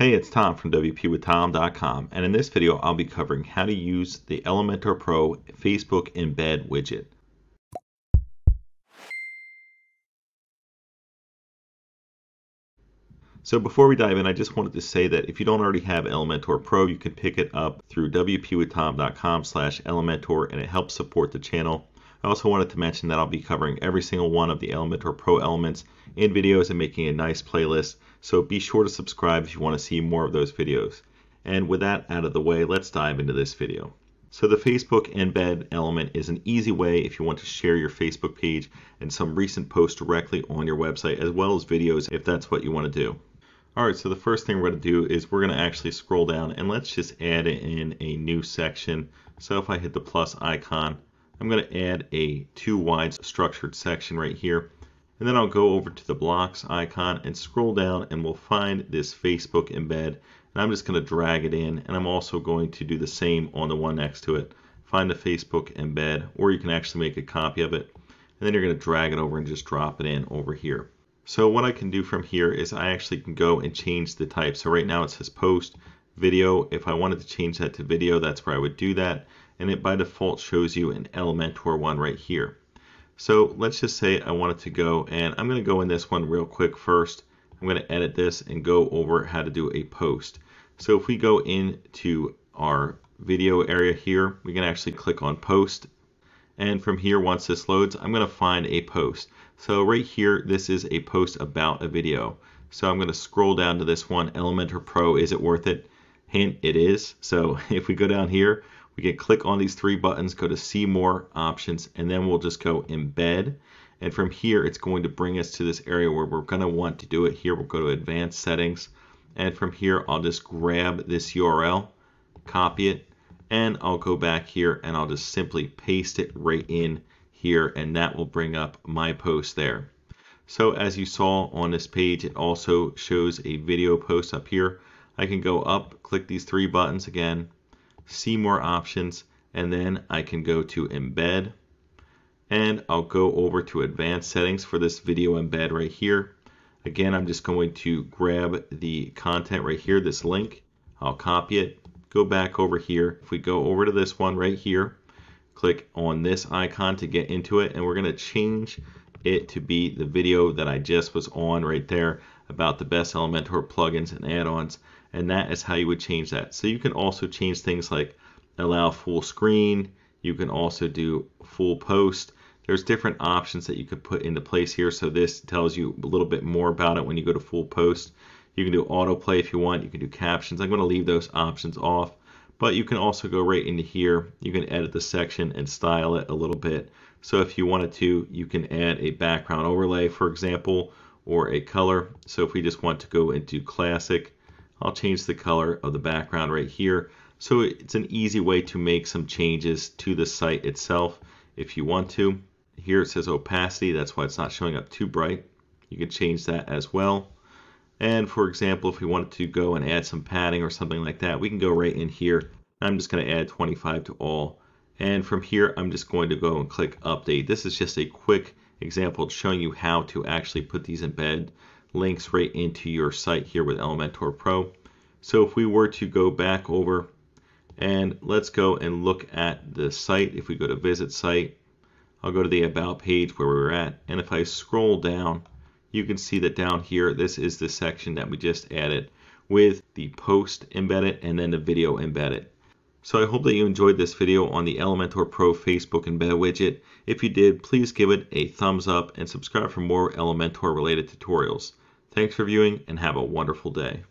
Hey, it's Tom from WPWithTom.com, and in this video I'll be covering how to use the Elementor Pro Facebook Embed widget. So before we dive in, I just wanted to say that if you don't already have Elementor Pro, you can pick it up through WPWithTom.com slash Elementor, and it helps support the channel. I also wanted to mention that I'll be covering every single one of the Elementor Pro elements in videos and making a nice playlist so be sure to subscribe if you want to see more of those videos. And with that out of the way, let's dive into this video. So the Facebook embed element is an easy way if you want to share your Facebook page and some recent posts directly on your website as well as videos if that's what you want to do. Alright, so the first thing we're going to do is we're going to actually scroll down and let's just add in a new section. So if I hit the plus icon, I'm going to add a two wide structured section right here and then I'll go over to the blocks icon and scroll down and we'll find this Facebook embed. And I'm just going to drag it in and I'm also going to do the same on the one next to it. Find the Facebook embed or you can actually make a copy of it. And then you're going to drag it over and just drop it in over here. So what I can do from here is I actually can go and change the type. So right now it says post video. If I wanted to change that to video, that's where I would do that. And it by default shows you an Elementor one right here. So let's just say I wanted to go, and I'm going to go in this one real quick first. I'm going to edit this and go over how to do a post. So if we go into our video area here, we can actually click on post. And from here, once this loads, I'm going to find a post. So right here, this is a post about a video. So I'm going to scroll down to this one, Elementor Pro, is it worth it? Hint, it is. So if we go down here, we can click on these three buttons, go to see more options, and then we'll just go embed. And from here, it's going to bring us to this area where we're going to want to do it here. We'll go to advanced settings. And from here, I'll just grab this URL, copy it, and I'll go back here and I'll just simply paste it right in here and that will bring up my post there. So as you saw on this page, it also shows a video post up here. I can go up, click these three buttons again, see more options, and then I can go to embed and I'll go over to advanced settings for this video embed right here. Again, I'm just going to grab the content right here, this link. I'll copy it, go back over here. If we go over to this one right here, click on this icon to get into it, and we're going to change it to be the video that I just was on right there about the best Elementor plugins and add-ons and that is how you would change that. So you can also change things like allow full screen, you can also do full post. There's different options that you could put into place here. So this tells you a little bit more about it when you go to full post. You can do autoplay if you want, you can do captions. I'm going to leave those options off, but you can also go right into here. You can edit the section and style it a little bit. So if you wanted to, you can add a background overlay, for example, or a color. So if we just want to go into classic, I'll change the color of the background right here. So it's an easy way to make some changes to the site itself if you want to. Here it says opacity, that's why it's not showing up too bright. You can change that as well. And for example, if we wanted to go and add some padding or something like that, we can go right in here. I'm just going to add 25 to all. And from here, I'm just going to go and click update. This is just a quick example showing you how to actually put these embed links right into your site here with Elementor Pro. So if we were to go back over and let's go and look at the site. If we go to visit site, I'll go to the about page where we were at. And if I scroll down, you can see that down here, this is the section that we just added with the post embedded and then the video embedded. So I hope that you enjoyed this video on the Elementor Pro Facebook Embed widget. If you did, please give it a thumbs up and subscribe for more Elementor related tutorials. Thanks for viewing and have a wonderful day.